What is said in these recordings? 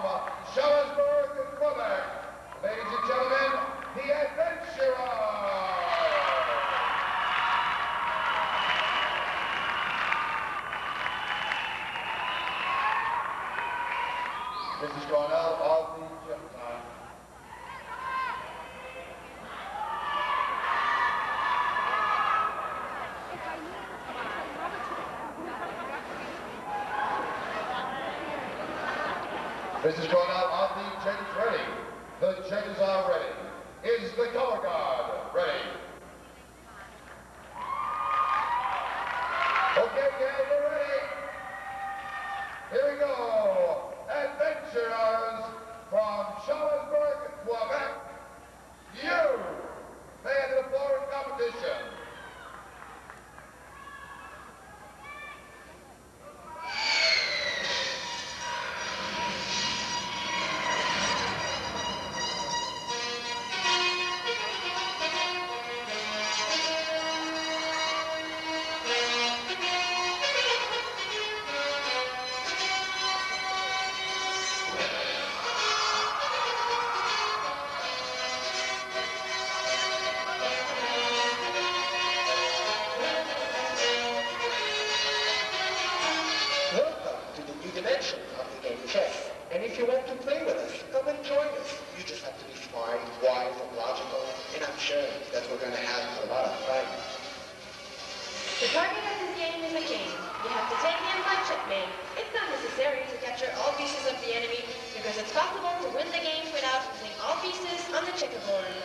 from Charlesbourg, Quebec. Ladies and gentlemen, the Adventurers. Mrs. Cornell of the Gentile. Mrs. out of the judges ready. The judges are ready. Is the the of the game chess. And if you want to play with us, come and join us. You just have to be smart, wise, and logical. And I'm sure that we're going to have a lot of fun. The target of this game is a king. You have to take him by checkmate. It's not necessary to capture all pieces of the enemy because it's possible to win the game without using all pieces on the checkerboard.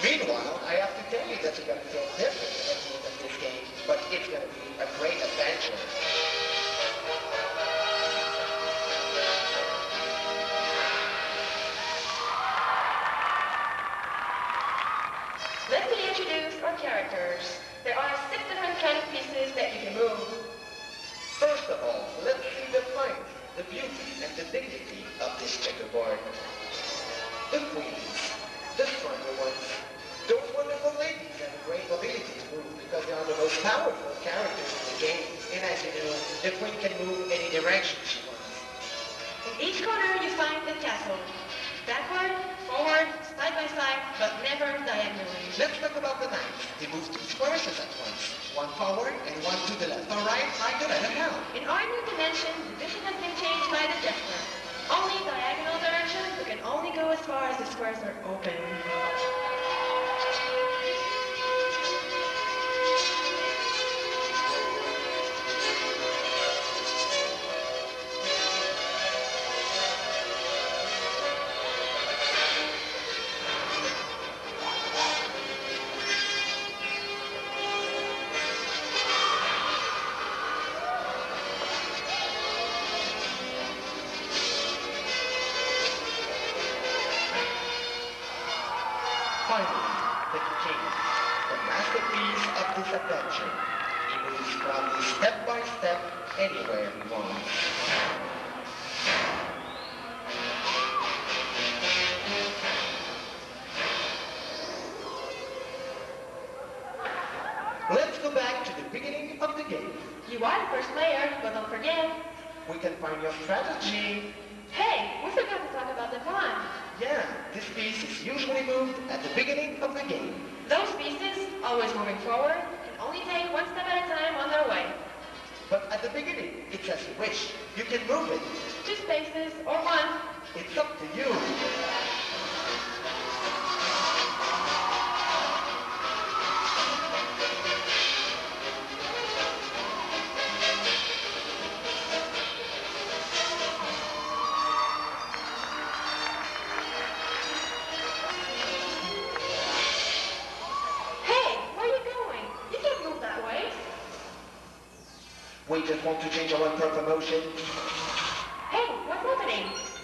Meanwhile, I have to tell you that you're going to feel different powerful characters in the game. And as you know, the queen can move any direction she wants. In each corner you find the castle. Backward, forward, side by side, but never diagonally. Let's talk about the knights. They move two squares at once. One forward and one to the left or right, to left and down. In our new dimension, division has been changed by the Jester. Only diagonal direction, we can only go as far as the squares are open. Masterpiece of this adventure. He moves from step by step anywhere he wants. Let's go back to the beginning of the game. You are the first player, but don't forget. We can find your strategy. Hey, we forgot about the pawn. Yeah, this piece is usually moved at the beginning of the game. Those pieces, always moving forward, can only take one step at a time on their way. But at the beginning, it's as you wish. You can move it. Two spaces or one. It's up to you. Just want to change our proper motion. Hey, what's happening?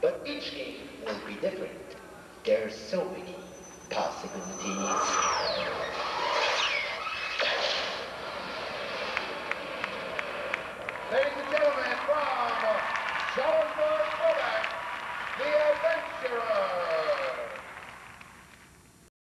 But each game will be different. There are so many possibilities.